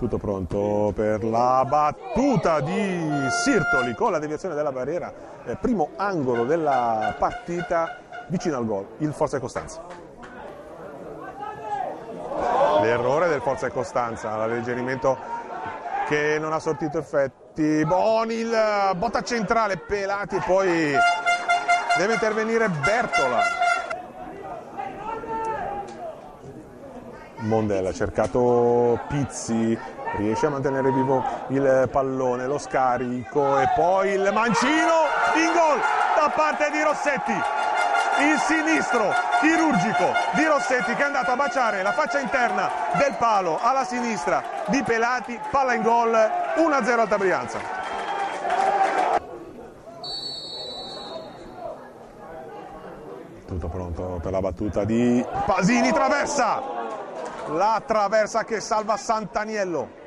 Tutto pronto per la battuta di Sirtoli con la deviazione della barriera, eh, primo angolo della partita vicino al gol, il Forza e Costanza. L'errore del Forza e Costanza, l'alleggerimento che non ha sortito effetti. Boni, il botta centrale, pelati poi deve intervenire Bertola. Mondella ha cercato Pizzi, riesce a mantenere vivo il pallone, lo scarico e poi il mancino in gol da parte di Rossetti. Il sinistro chirurgico di Rossetti che è andato a baciare la faccia interna del palo alla sinistra di Pelati, palla in gol 1-0 Alta Brianza. Tutto pronto per la battuta di Pasini, traversa! La traversa che salva Sant'Aniello.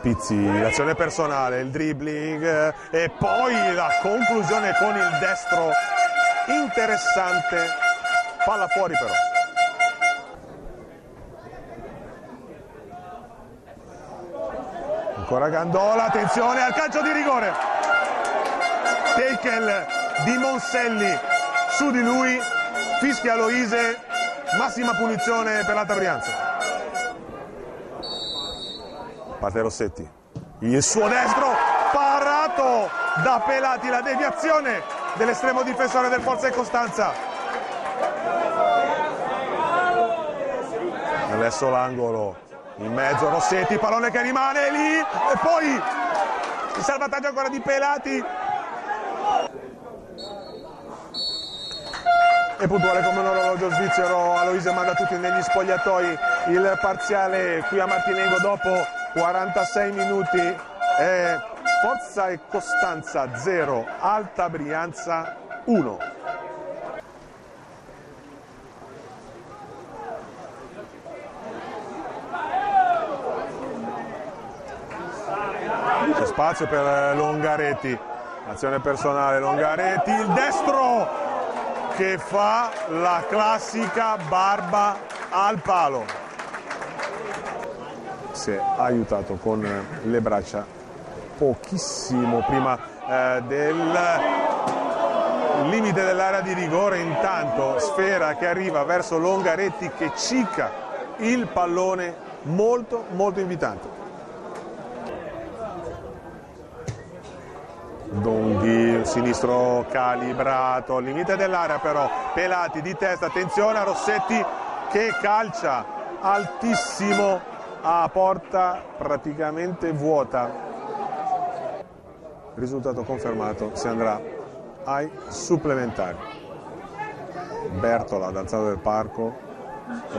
Pizzi, l'azione personale, il dribbling eh, e poi la conclusione con il destro interessante, palla fuori però. Ancora Gandola, attenzione al calcio di rigore. Tekel di Monselli su di lui fischia Loise, massima punizione per l'Alta Brianza. Parte Rossetti, il suo destro parato da Pelati, la deviazione dell'estremo difensore del Forza e Costanza. Adesso l'angolo, in mezzo Rossetti, pallone che rimane lì e poi il salvataggio ancora di Pelati e puntuale come un orologio svizzero. Aloise manda tutti negli spogliatoi. Il parziale qui a Martinengo dopo 46 minuti è Forza e Costanza 0 Alta Brianza 1 c'è spazio per Longaretti. Azione personale Longaretti il destro che fa la classica barba al palo. Si è aiutato con le braccia pochissimo prima eh, del limite dell'area di rigore, intanto sfera che arriva verso Longaretti che cica il pallone molto molto invitante. Donghi, sinistro calibrato, al limite dell'area però, Pelati di testa, attenzione a Rossetti che calcia altissimo a porta praticamente vuota. Risultato confermato, si andrà ai supplementari. Bertola d'alzato del parco,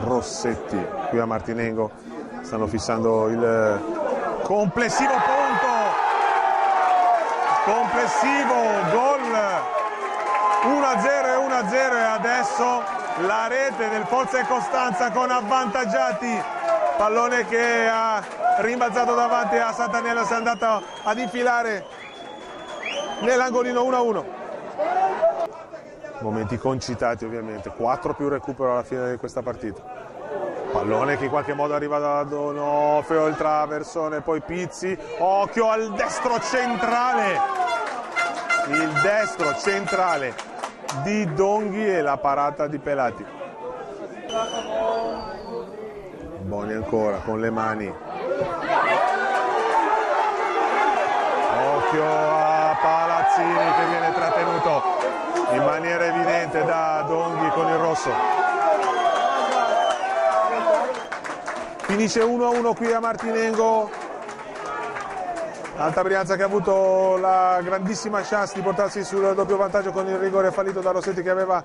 Rossetti qui a Martinengo stanno fissando il complessivo punto complessivo, gol 1-0 e 1-0 e adesso la rete del Forza e Costanza con avvantaggiati, pallone che ha rimbalzato davanti a Sant'Aniello, si è andato ad infilare nell'angolino 1-1. Momenti concitati ovviamente, 4 più recupero alla fine di questa partita. Pallone che in qualche modo arriva da Donofeo, il traversone, poi Pizzi, occhio al destro centrale, il destro centrale di Donghi e la parata di Pelati. Boni ancora con le mani. Occhio a Palazzini che viene trattenuto in maniera evidente da Donghi con il rosso. Finisce 1-1 qui a Martinengo. Alta Brianza che ha avuto la grandissima chance di portarsi sul doppio vantaggio con il rigore fallito da Rossetti che aveva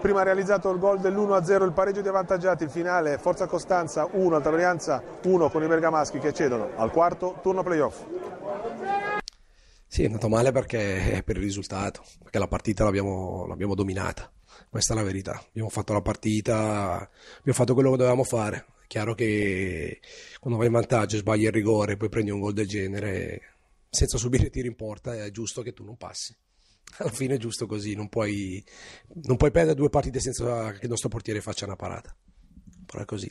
prima realizzato il gol dell'1-0, il pareggio di avvantaggiati, il finale Forza Costanza 1, Alta Brianza 1 con i bergamaschi che cedono al quarto turno playoff. Sì, è andato male perché per il risultato, perché la partita l'abbiamo, l'abbiamo dominata. Questa è la verità. Abbiamo fatto la partita, abbiamo fatto quello che dovevamo fare. È chiaro che quando vai in vantaggio, sbagli il rigore, poi prendi un gol del genere, senza subire tiri in porta, è giusto che tu non passi. alla fine è giusto così, non puoi, non puoi perdere due partite senza che il nostro portiere faccia una parata. Però così.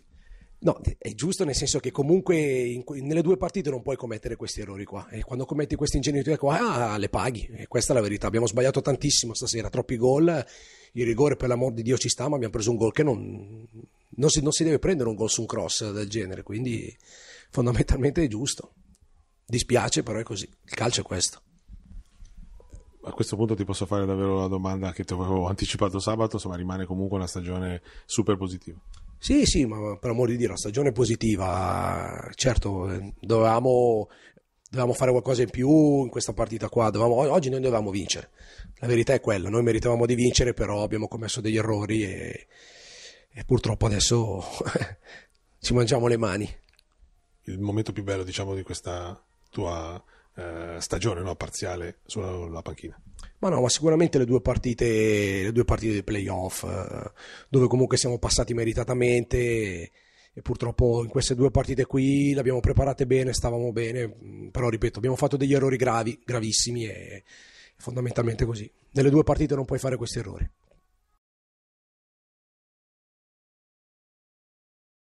No, è giusto nel senso che comunque in, nelle due partite non puoi commettere questi errori qua e quando commetti queste ingenuità qua ah, le paghi e questa è la verità. Abbiamo sbagliato tantissimo stasera, troppi gol, il rigore per l'amor di Dio ci sta ma abbiamo preso un gol che non, non, si, non si deve prendere un gol su un cross del genere, quindi fondamentalmente è giusto. Dispiace però è così, il calcio è questo a questo punto ti posso fare davvero la domanda che ti avevo anticipato sabato, insomma rimane comunque una stagione super positiva. Sì, sì, ma per amor di Dio, la stagione positiva. Certo, dovevamo, dovevamo fare qualcosa in più in questa partita qua. Dovevamo, oggi noi dovevamo vincere. La verità è quella, noi meritavamo di vincere, però abbiamo commesso degli errori e, e purtroppo adesso ci mangiamo le mani. Il momento più bello, diciamo, di questa tua eh, stagione no? parziale sulla panchina. Ma no, ma sicuramente le due partite, le due partite dei playoff, eh, dove comunque siamo passati meritatamente e, e purtroppo in queste due partite qui le abbiamo preparate bene, stavamo bene, però ripeto, abbiamo fatto degli errori gravi, gravissimi e fondamentalmente così. Nelle due partite non puoi fare questi errori.